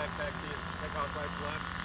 backpack, see it take off right left.